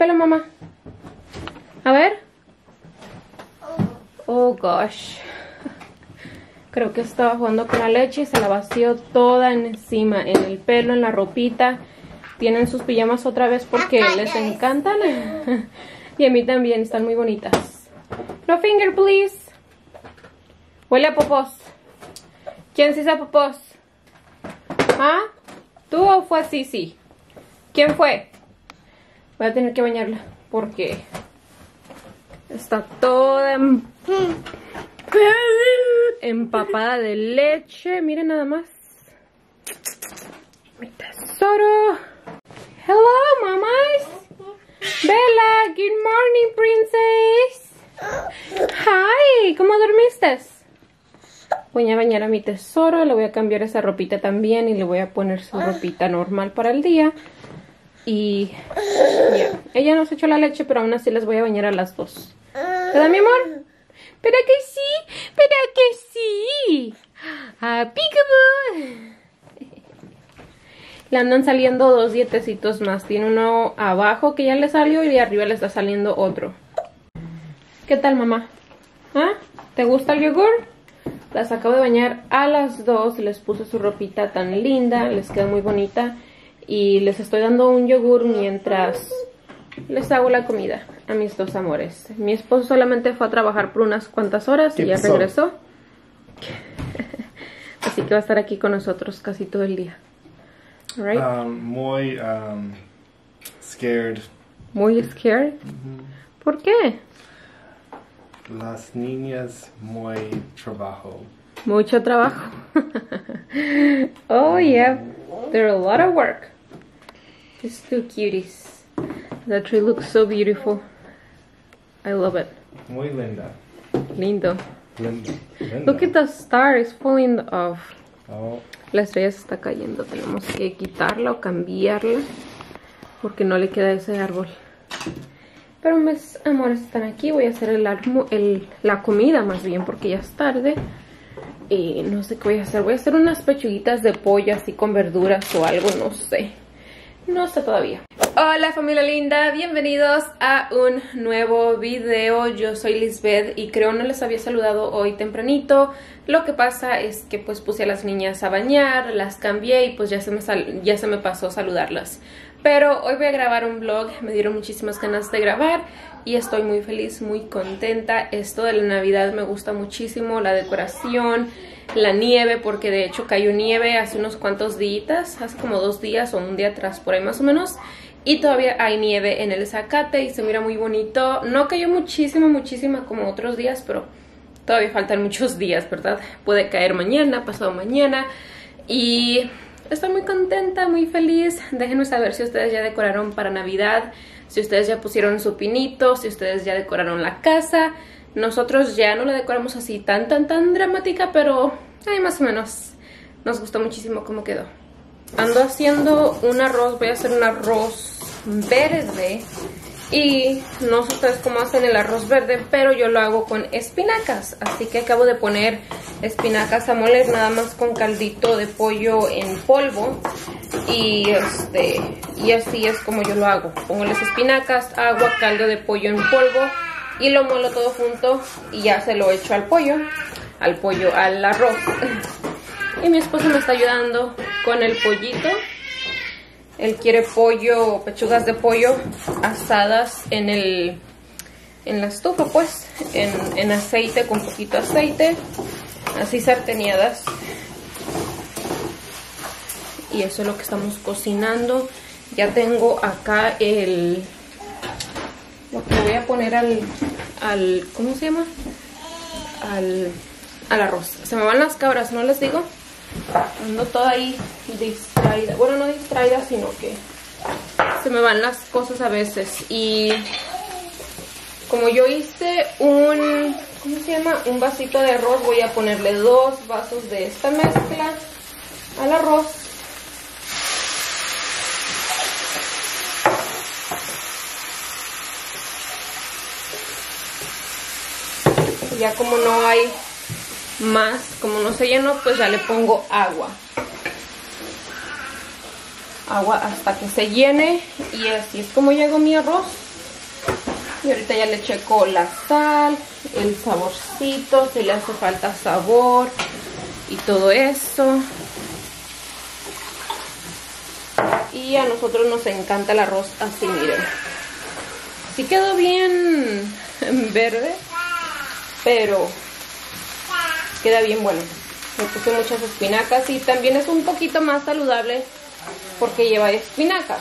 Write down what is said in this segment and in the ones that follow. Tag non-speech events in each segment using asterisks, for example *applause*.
pelo, mamá? A ver. Oh, gosh. Creo que estaba jugando con la leche y se la vació toda encima, en el pelo, en la ropita. Tienen sus pijamas otra vez porque les encantan. *laughs* y a mí también, están muy bonitas. No finger, please. Huele a popos. ¿Quién se hizo popos? ¿Ah? ¿Tú o fue sí? ¿Quién fue? Voy a tener que bañarla porque está toda empapada de leche. Miren nada más. Mi tesoro. Hello, mamas. Bella, good morning, princess. Hi, ¿cómo dormiste? Voy a bañar a mi tesoro, le voy a cambiar esa ropita también y le voy a poner su ropita normal para el día. Y ya, ella nos echó la leche, pero aún así les voy a bañar a las dos. ¿Verdad, mi amor? ¿Pero que sí? ¿Pero que sí? ¡Ah, peekaboo! Le andan saliendo dos dietecitos más. Tiene uno abajo que ya le salió y arriba le está saliendo otro. ¿Qué tal, mamá? ¿Ah? ¿Te gusta el yogur? Las acabo de bañar a las dos. Les puse su ropita tan linda. Les queda muy bonita. Y les estoy dando un yogur mientras les hago la comida a mis dos amores. Mi esposo solamente fue a trabajar por unas cuantas horas y ya regresó. *laughs* Así que va a estar aquí con nosotros casi todo el día. Right? Um, muy um, scared. Muy scared? ¿Por qué? Las niñas muy trabajo. Mucho trabajo. *laughs* oh yeah, they're a lot of work. These two cuties. That tree looks so beautiful. I love it. Muy linda. Lindo. Linda. Look at the star, it's falling off. Oh. La estrella se está cayendo, tenemos que quitarla o cambiarla porque no le queda ese árbol. Pero mis amores están aquí, voy a hacer el, el, la comida más bien porque ya es tarde. Y no sé qué voy a hacer, voy a hacer unas pechuguitas de pollo así con verduras o algo, no sé. No sé todavía. Hola familia linda, bienvenidos a un nuevo video. Yo soy Lisbeth y creo no les había saludado hoy tempranito. Lo que pasa es que pues puse a las niñas a bañar, las cambié y pues ya se me, ya se me pasó saludarlas. Pero hoy voy a grabar un vlog, me dieron muchísimas ganas de grabar y estoy muy feliz, muy contenta. Esto de la Navidad me gusta muchísimo, la decoración, la nieve, porque de hecho cayó nieve hace unos cuantos días, hace como dos días o un día atrás por ahí más o menos. Y todavía hay nieve en el zacate y se mira muy bonito. No cayó muchísima, muchísima como otros días, pero todavía faltan *laughs* muchos días, ¿verdad? Puede caer mañana, pasado mañana. Y estoy muy contenta, muy feliz. Déjenme saber si ustedes ya decoraron para Navidad, si ustedes ya pusieron su pinito, si ustedes ya decoraron la casa. Nosotros ya no la decoramos así tan, tan, tan dramática, pero ahí más o menos nos gustó muchísimo cómo quedó. Ando haciendo un arroz, voy a hacer un arroz verde y no sé ustedes cómo hacen el arroz verde, pero yo lo hago con espinacas. Así que acabo de poner espinacas a moler nada más con caldito de pollo en polvo. Y este y así es como yo lo hago. Pongo las espinacas, agua, caldo de pollo en polvo y lo muelo todo junto y ya se lo echo al pollo, al pollo, al arroz. Y mi esposo me está ayudando con el pollito. Él quiere pollo, pechugas de pollo asadas en el en la estufa, pues, en, aceite, con poquito aceite, así sarteneadas. Y eso es lo que estamos cocinando. Ya tengo acá el... Lo que voy a poner al... al ¿Cómo se llama? Al, al arroz. Se me van las cabras, ¿no les digo? Ando toda ahí distraída. Bueno, no distraída, sino que se me van las cosas a veces. Y como yo hice un, ¿cómo se llama? Un vasito de arroz, voy a ponerle dos vasos de esta mezcla al arroz. Ya como no hay más, como no se llenó, pues ya le pongo agua. agua hasta que se llene y así es como llegó mi arroz. Y ahorita ya le checo la sal, el saborcito, si le hace falta sabor y todo eso. Y a nosotros nos encanta el arroz así, miren. Sí quedó bien *laughs* verde, pero queda bien bueno. Me puse muchas espinacas y también es un poquito más saludable porque lleva espinacas.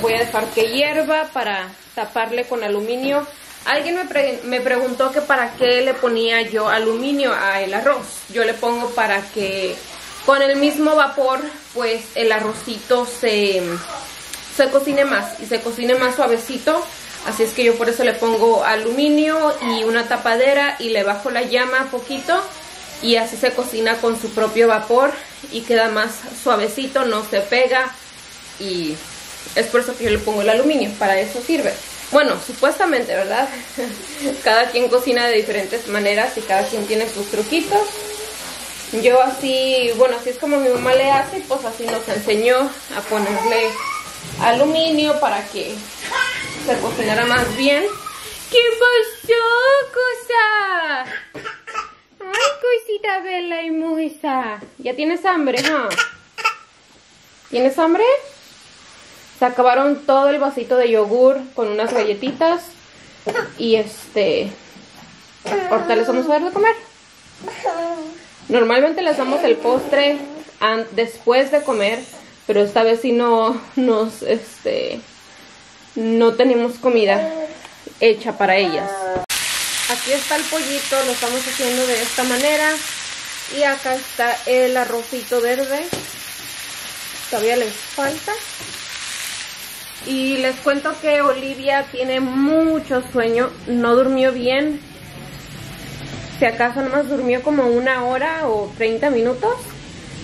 voy a dejar que hierva para taparle con aluminio. Alguien me, me preguntó que para qué le ponía yo aluminio al arroz. Yo le pongo para que con el mismo vapor pues el arrocito se, se cocine más y se cocine más suavecito. Así es que yo por eso le pongo aluminio y una tapadera y le bajo la llama poquito y así se cocina con su propio vapor y queda más suavecito, no se pega y es por eso que yo le pongo el aluminio, para eso sirve. Bueno, supuestamente, ¿verdad? *laughs* cada quien cocina de diferentes maneras y cada quien tiene sus truquitos. Yo así, bueno, así es como mi mamá le hace, pues así nos enseñó a ponerle aluminio para que cocinara más bien. ¿Qué pasó, cosa? Ay, cosita bella y musa. ¿Ya tienes hambre, no? ¿Tienes hambre? Se acabaron todo el vasito de yogur con unas galletitas. Y este... Ahorita les vamos a dar de comer. Normalmente les damos el postre después de comer. Pero esta vez sí no nos... Este... No tenemos comida hecha para ellas. Aquí está el pollito, lo estamos haciendo de esta manera. Y acá está el arrocito verde. Todavía les falta. Y les cuento que Olivia tiene mucho sueño. No durmió bien. Si acaso nomás durmió como una hora o 30 minutos.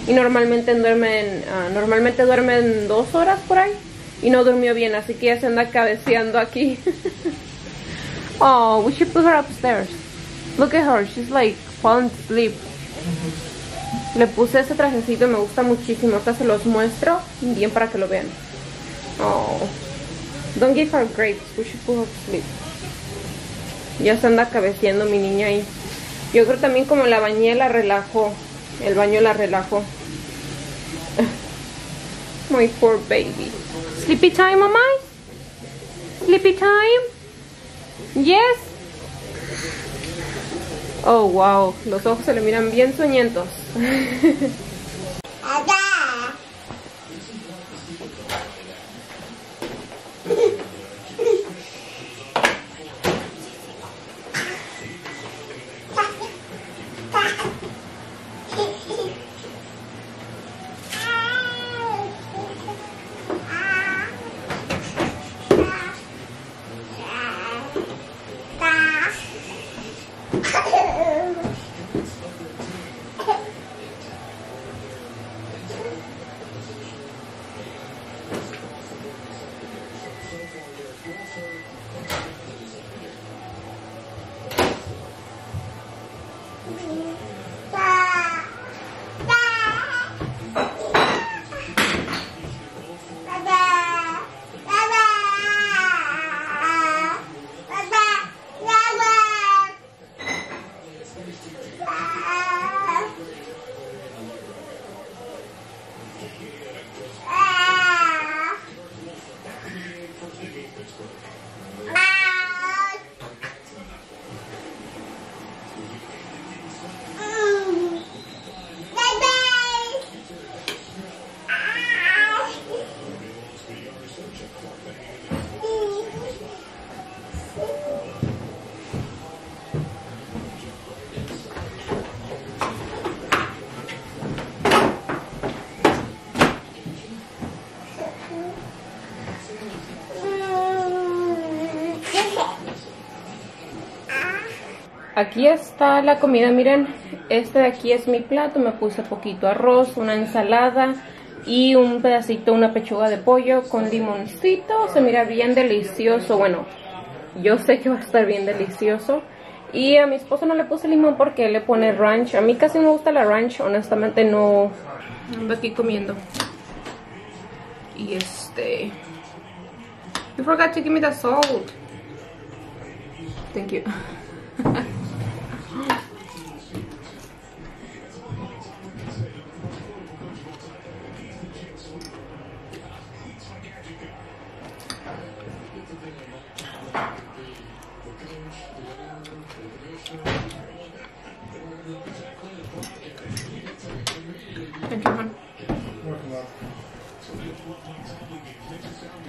Y normalmente duermen, uh, normalmente duermen dos horas por ahí. Y no durmió bien, así que ya se anda cabeceando aquí. *laughs* Oh, we should put her upstairs. Look at her, she's like falling asleep. Le puse ese trajecito me gusta muchísimo. Ahorita se los muestro bien para que lo vean. Oh, don't give her grapes. We should put her to sleep. Ya se anda cabeceando mi niña ahí. Yo creo también como la bañé la relajó. El baño la relajó. *laughs* My poor baby. Sleepy time, mamá. Sleepy time. Yes. Oh, wow. Los ojos se le miran bien soñentos. *laughs* Aquí está la comida, miren, este de aquí es mi plato, me puse poquito arroz, una ensalada y un pedacito, una pechuga de pollo con limoncito, se mira bien delicioso, bueno, yo sé que va a estar bien delicioso. Y a mi esposo no le puse limón porque le pone ranch, a mí casi no me gusta la ranch, honestamente no, Ando aquí comiendo. Y este... You forgot to give me the salt. Thank you. Thank *laughs* you,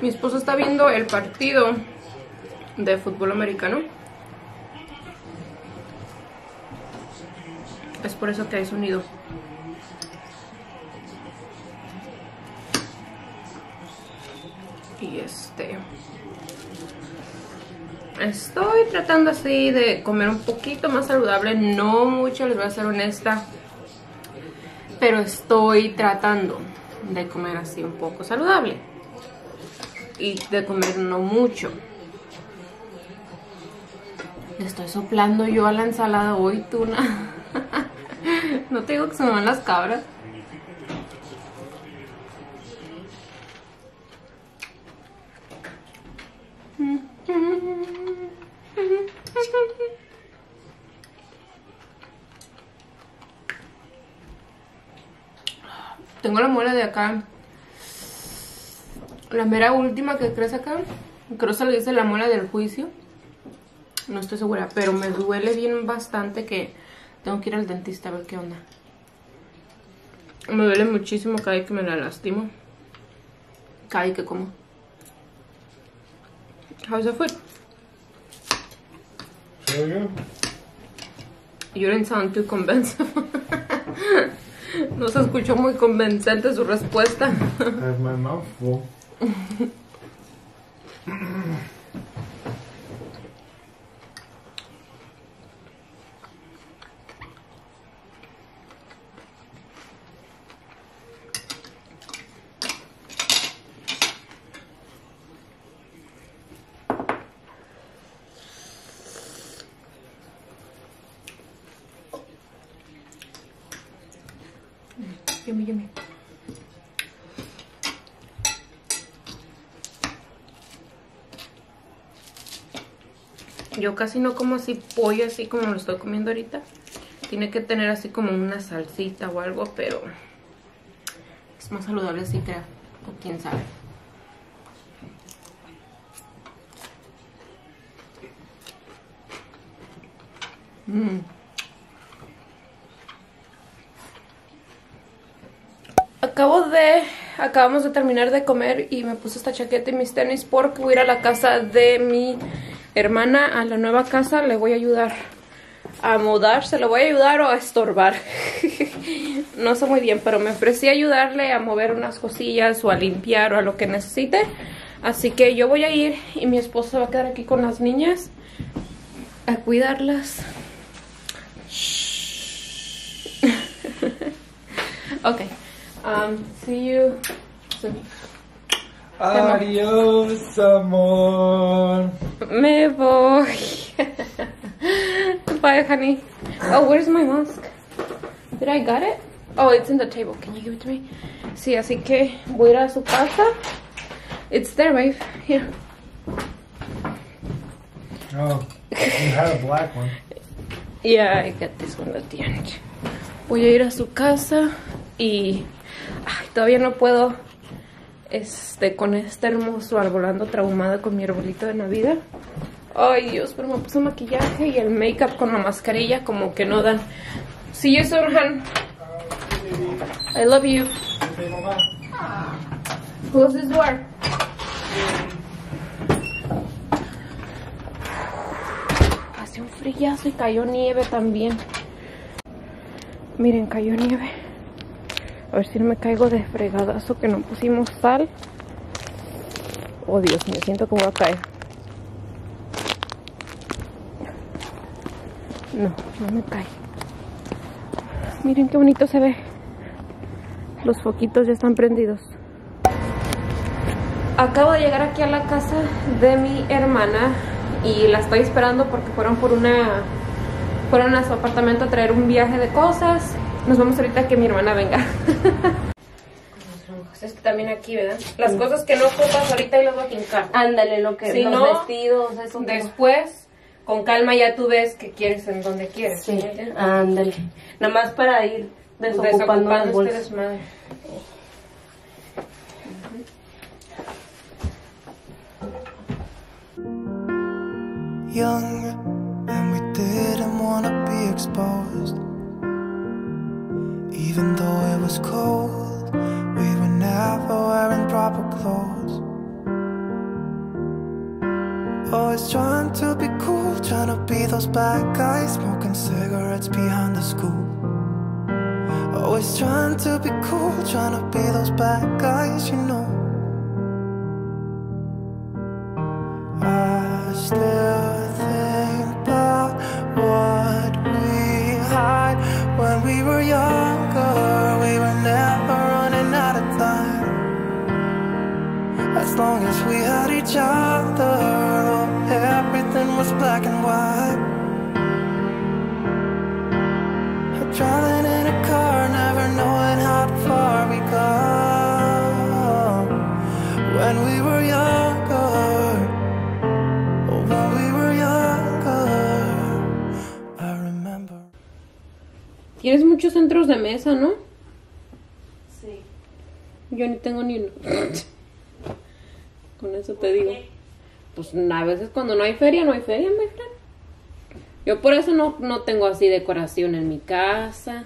Mi esposo está viendo el partido de fútbol americano. Es por eso que hay sonido. Y este... Estoy tratando así de comer un poquito más saludable. No mucho, les voy a ser honesta. Pero estoy tratando de comer así un poco saludable. De comer no mucho. Estoy soplando yo a la ensalada hoy, tuna. *laughs* no te digo que se me van las cabras. Tengo la muela de acá. La mera última que crece acá. Creo que se le dice la muela del juicio. No estoy segura, pero me duele bien bastante que tengo que ir al dentista a ver qué onda. Me duele muchísimo cada vez que me la lastimo. Cada vez que como. How's the food? You didn't sound too convincing. *laughs* no se escuchó muy convincente su respuesta. I have my mouth full. mm *laughs* Yo casi no como así pollo así como lo estoy comiendo ahorita. Tiene que tener así como una salsita o algo, pero es más saludable así creo. O quién sabe. Mm. Acabo de, acabamos de terminar de comer y me puse esta chaqueta y mis tenis porque voy a ir a la casa de mi hermana, a la nueva casa. Le voy a ayudar a mudar, se lo voy a ayudar o a estorbar. *laughs* no sé muy bien, pero me ofrecí a ayudarle a mover unas cosillas o a limpiar o a lo que necesite. Así que yo voy a ir y mi esposo va a quedar aquí con las niñas a cuidarlas. *laughs* ok. Um, see you soon. Adiós, amor. Me voy. *laughs* Bye, honey. Oh, where's my mask? Did I got it? Oh, it's in the table. Can you give it to me? Sí, así que voy a ir a su casa. It's there, babe. Here. Oh, you had a black one. Yeah, I got this one at the end. Voy a ir a su casa y ay, todavía no puedo este con este hermoso arbolando traumada con mi arbolito de Navidad. Ay, Dios, pero me puse maquillaje y el make-up con la mascarilla como que no dan. See you soon, Han. I love you. Close this door. Hace un frillazo y cayó nieve también. Miren, cayó nieve. A ver si no me caigo de fregadazo que no pusimos sal. Oh Dios, me siento como va a caer. No, no me cae. Miren qué bonito se ve. Los foquitos ya están prendidos. Acabo de llegar aquí a la casa de mi hermana y la estoy esperando porque fueron por una fueron a su apartamento a traer un viaje de cosas. Nos vamos ahorita que mi hermana venga. *laughs* Es que también aquí, ¿verdad? Las cosas que no ocupas ahorita y las voy a jincar. Ándale, lo que Si los no, vestidos, eso. que- Después, con calma ya tú ves qué quieres en donde quieres. Sí, ¿sí? ándale. Nada más para ir desocupando Desocupando las este bolsas. desmadre. young and we didn't want to be exposed. Even though it was cold, we were never wearing proper clothes. Always trying to be cool, trying to be those bad guys, smoking cigarettes behind the school. Always trying to be cool, trying to be those bad guys, you know. Each other, oh, everything was black and white. Driving in a car, never knowing how far we go. When we were younger. When we were younger, I remember. Tienes muchos centros de mesa, ¿no? Sí. Yo ni tengo ni uno. *laughs* Con eso te digo. Pues a veces cuando no hay feria, no hay feria, friend. Yo por eso no, no tengo así decoración en mi casa.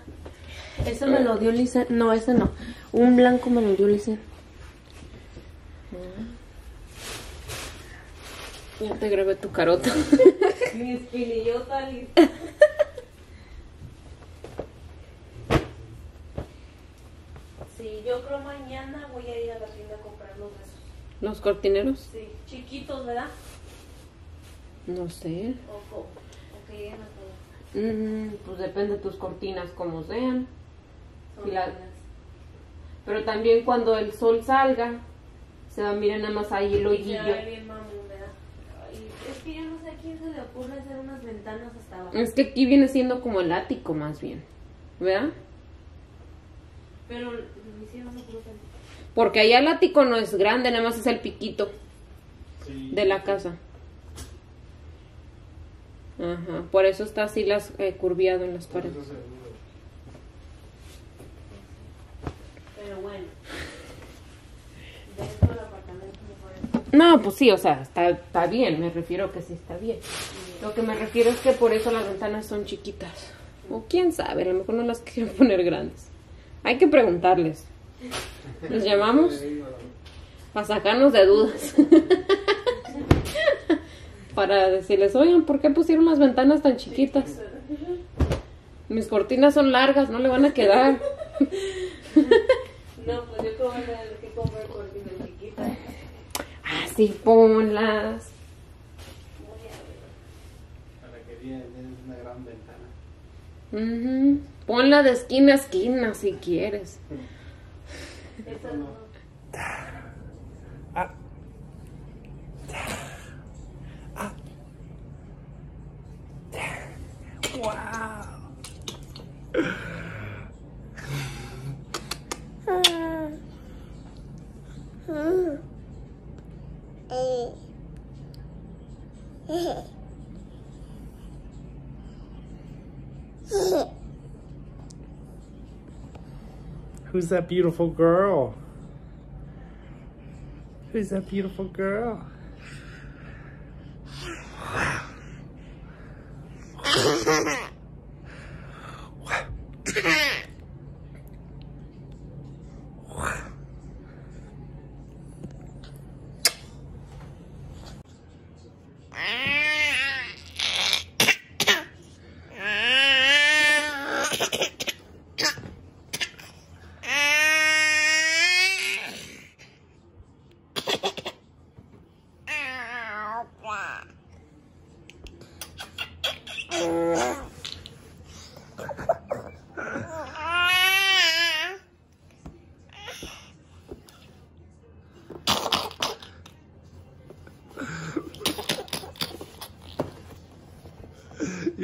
Ese me lo dio Lisa. No, ese no. Un blanco me lo dio Lisa. Ya te grabé tu carota. *laughs* Mi espinillota, Sí, yo creo mañana voy a ir a la tienda a comprar los de esos. Los cortineros. Sí, chiquitos, ¿verdad? No sé. O, o, o que lleguen. Mm, pues depende de tus cortinas como sean. Son la-. Pero también cuando el sol salga, se va a mirar nada más ahí el Se hoyillo. bien. Ay, es que yo no sé a quién se le ocurre hacer unas ventanas hasta abajo. Es que aquí viene siendo como el ático más bien. ¿Verdad? Pero lo hicieron no creo que- Porque allá el ático no es grande, nada más es el piquito de la casa. Ajá, por eso está así las eh, curviado en las paredes. Pero bueno. Dentro del apartamento. No, pues sí, o sea, está, está bien, me refiero que sí está bien. Lo que me refiero es que por eso las ventanas son chiquitas. O quién sabe, a lo mejor no las quieren *laughs* poner grandes. Hay que preguntarles. ¿Les llamamos? Para sacarnos de dudas. *laughs* Para decirles, oigan, ¿por qué pusieron las ventanas tan chiquitas? Mis cortinas son largas, no le van a quedar. No, pues yo creo que cortinas chiquitas. Así ponlas. Para que vean, tienes una gran ventana. Ujú. Ponla de esquina a esquina si quieres. *laughs* Esa *laughs* no. Who's that beautiful girl? Who's that beautiful girl? *laughs*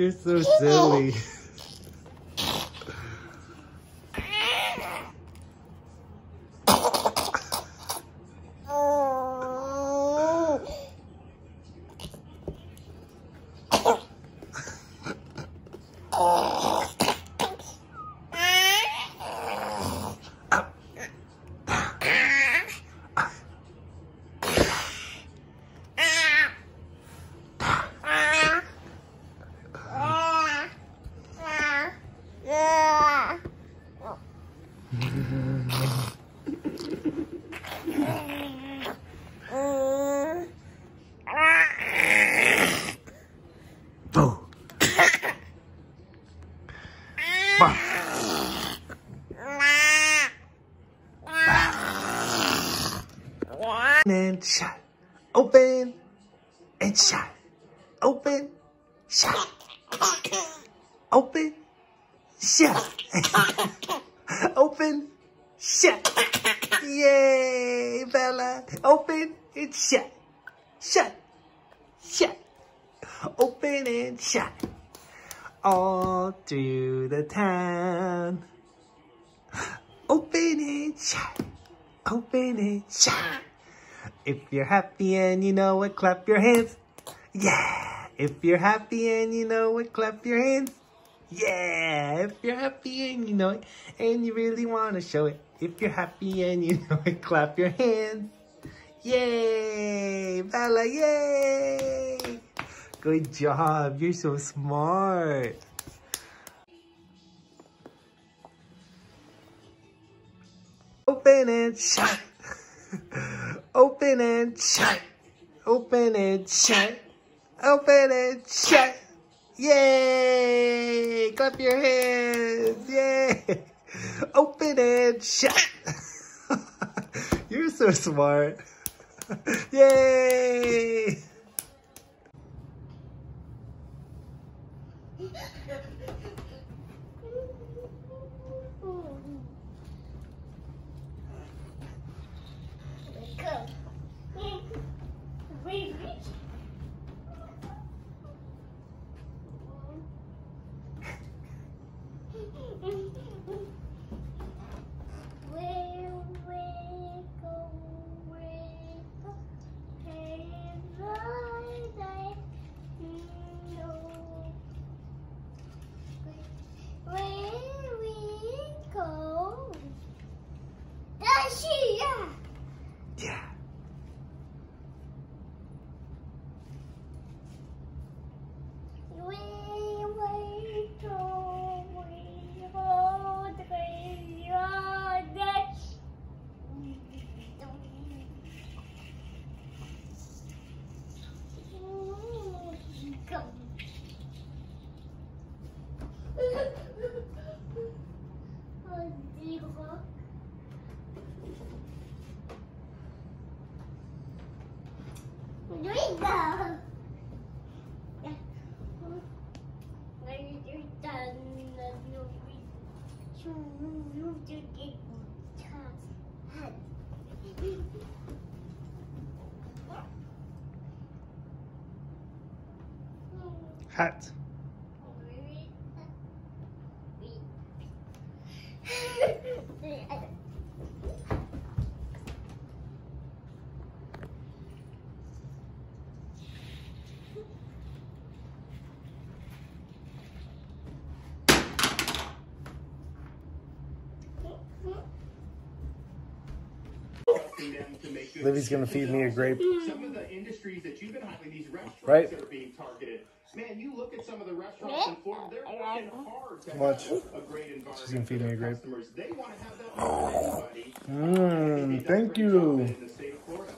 You're so silly. Oh. *laughs* *laughs* Yay, Bella. Open and shut. Shut. Shut. Open and shut. All through the town. Open and shut. Open and shut. If you're happy and you know it, clap your hands. Yeah. If you're happy and you know it, clap your hands. Yeah. If you're happy and you know it, and you really want to show it. If you're happy and you know it, *laughs* clap your hands. Yay. Bella, yay. Good job. You're so smart. Open and shut. *laughs* Open and shut. Open and shut. Open and shut. Yay! Clap your hands. Yay! *laughs* Open and shut. *laughs* You're so smart. *laughs* Yay! Hat. Livy's gonna feed me a grape. some of the industries that you've been highlighting, these restaurants Right. that are being targeted. Man, you look at some of the restaurants in Florida, they're working hard to Watch. have a great environment She's gonna feed for me their a grape. customers. They want to have that for everybody. Mmm, thank you. in the state of Florida.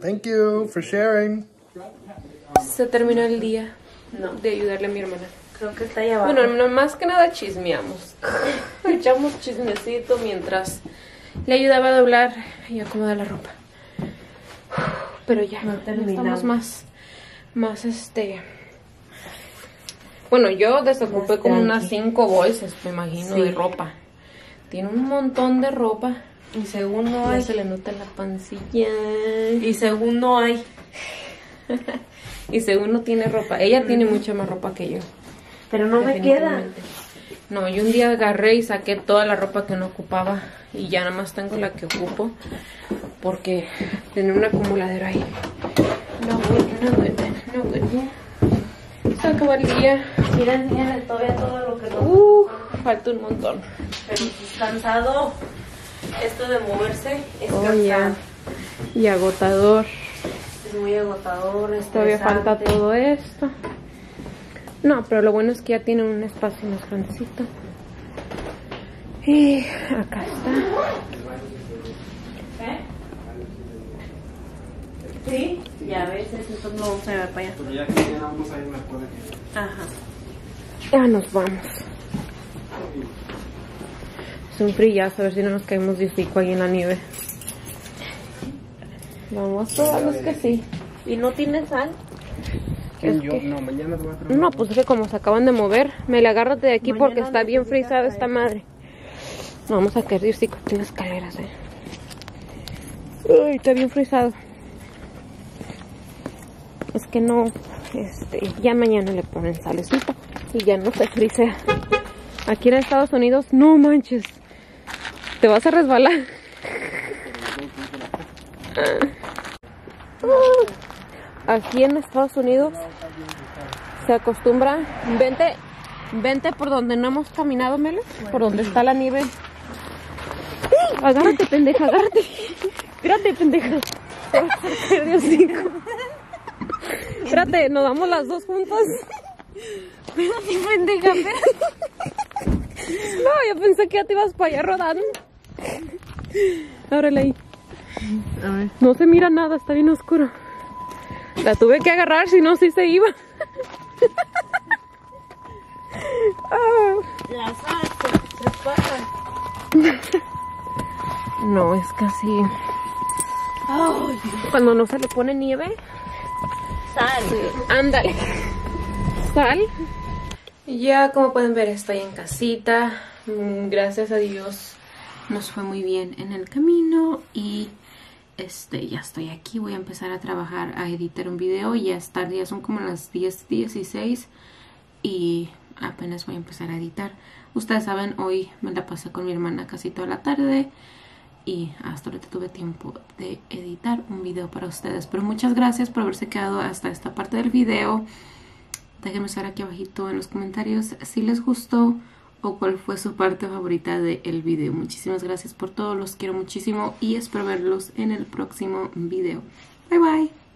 Thank you for sharing. Se terminó el día de ayudarle a mi hermana. Creo que está allá abajo. Bueno, no, más que nada chismeamos. *laughs* Echamos chismecito mientras le ayudaba a doblar y acomodar la ropa. Pero ya, No terminamos. estamos más, más este... Bueno, yo desocupé como unas cinco bolsas, me imagino, Sí. de ropa. Tiene un montón de ropa. y según no Ya hay. se le nota la pancilla. Y según no hay. *laughs* Y según no tiene ropa. Ella tiene mucha más ropa que yo. Pero no me queda. No, yo un día agarré y saqué toda la ropa que no ocupaba y ya nada más tengo la que ocupo porque tenía un acumuladero ahí. No, good, no, good, no, good. Se acabó el día. Mira, enséñale todavía todo lo que no. Uh, falta un montón. Pero es cansado. Esto de moverse es Oh, cansado. ya. Y agotador. Es muy agotador. Todavía falta todo esto. No, pero lo bueno es que ya tiene un espacio más grandecito. Y acá está. Sí, ya a veces entonces no vamos a llevar para allá. Pero ya que ya vamos a ir mejor Ajá. Ya nos vamos. un frillazo, a ver si no nos caemos de hocico ahí en la nieve. Vamos todos los que sí. ¿Y no tiene sal? Es yo? que- No, mañana te voy a traer. No, pues es que como se acaban de mover, me le agárrate de aquí porque está bien frisada esta madre. Vamos a caer de hocico en las escaleras, eh. Uy, está bien frisado. Que no, este, ya mañana le ponen salecita y ya no se frisea. Aquí en Estados Unidos, no manches, te vas a resbalar. Aquí en Estados Unidos se acostumbra, vente, vente por donde no hemos caminado, Mele, por donde está la nieve. Agárrate, pendeja, agárrate. Espérate, pendeja. Te vas a caer de hocico. Espérate, nos damos las dos juntas. Espérate, pendeja, espérate. No, yo pensé que ya te ibas para allá rodando. Ábrele ahí. No se mira nada, está bien oscuro. La tuve que agarrar, si no, sí se iba. Ah. La sal se, se pasa. No, es casi. Cuando no se le pone nieve, Sal. ándale. Sal. Ya, como pueden ver, estoy en casita. Mm, Gracias a Dios nos fue muy bien en el camino y este ya estoy aquí. Voy a empezar a trabajar, a editar un video. Ya es tarde, ya son como las 10, 16 y apenas voy a empezar a editar. Ustedes saben, hoy me la pasé con mi hermana casi toda la tarde y hasta ahorita tuve tiempo de editar un video para ustedes. Pero muchas gracias por haberse quedado hasta esta parte del video. Déjenme saber aquí abajito en los comentarios si les gustó o cuál fue su parte favorita del video. Muchísimas gracias por todo, los quiero muchísimo y espero verlos en el próximo video. Bye bye.